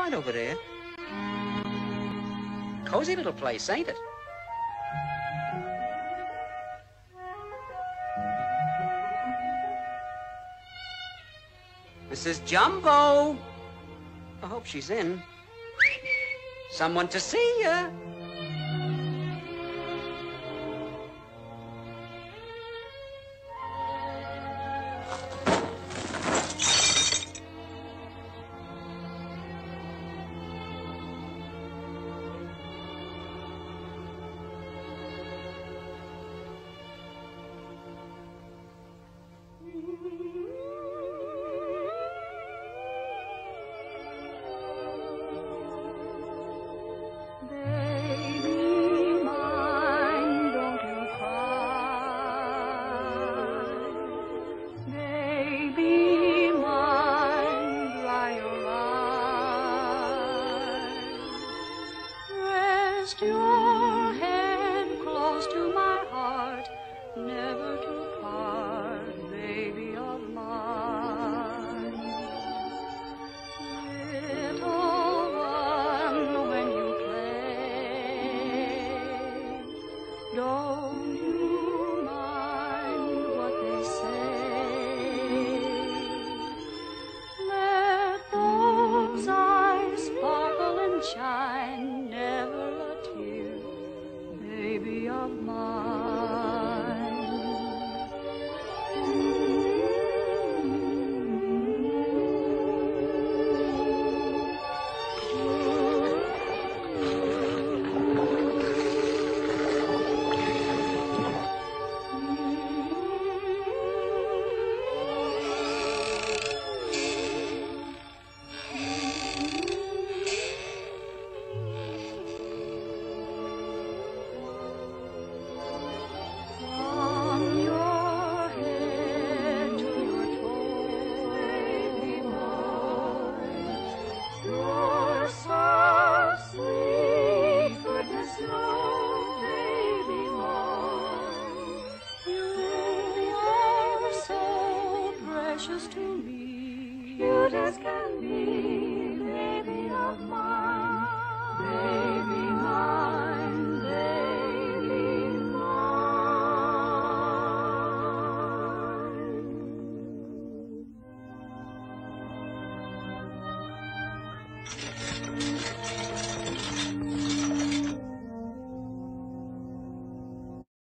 right over there. Cozy little place, ain't it? Mrs. Jumbo. I hope she's in. Someone to see you. Rest your head close to my heart, never to part, baby of mine. Little one, when you play, don't baby precious to me. Cute as can be, baby of mine, baby mine, baby mine.